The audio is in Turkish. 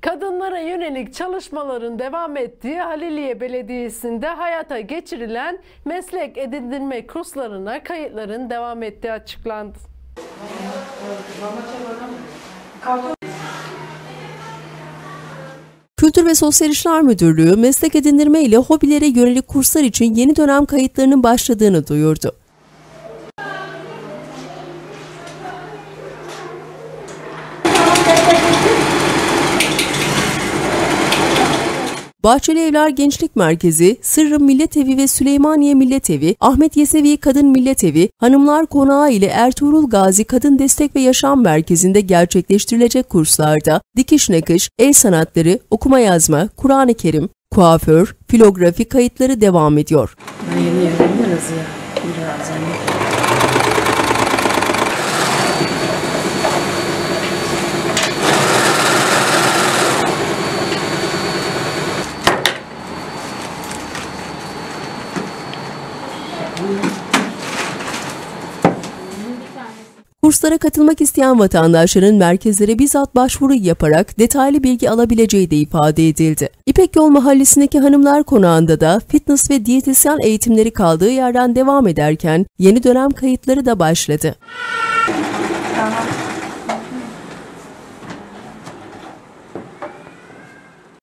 Kadınlara yönelik çalışmaların devam ettiği Haliliye Belediyesi'nde hayata geçirilen meslek edindirme kurslarına kayıtların devam ettiği açıklandı. Kültür ve Sosyal İşler Müdürlüğü meslek edindirme ile hobilere yönelik kurslar için yeni dönem kayıtlarının başladığını duyurdu. Bahçeli Evler Gençlik Merkezi, Sırrı Millet Evi ve Süleymaniye Millet Evi, Ahmet Yesevi Kadın Millet Evi, Hanımlar Konağı ile Ertuğrul Gazi Kadın Destek ve Yaşam Merkezi'nde gerçekleştirilecek kurslarda dikiş nakış, el sanatları, okuma yazma, Kur'an-ı Kerim, kuaför, filografi kayıtları devam ediyor. Ben yeni öğreniyoruz Kurslara katılmak isteyen vatandaşların merkezlere bizzat başvuru yaparak detaylı bilgi alabileceği de ifade edildi. İpek Yol Mahallesi'ndeki Hanımlar Konağı'nda da fitness ve diyetisyen eğitimleri kaldığı yerden devam ederken yeni dönem kayıtları da başladı. Tamam.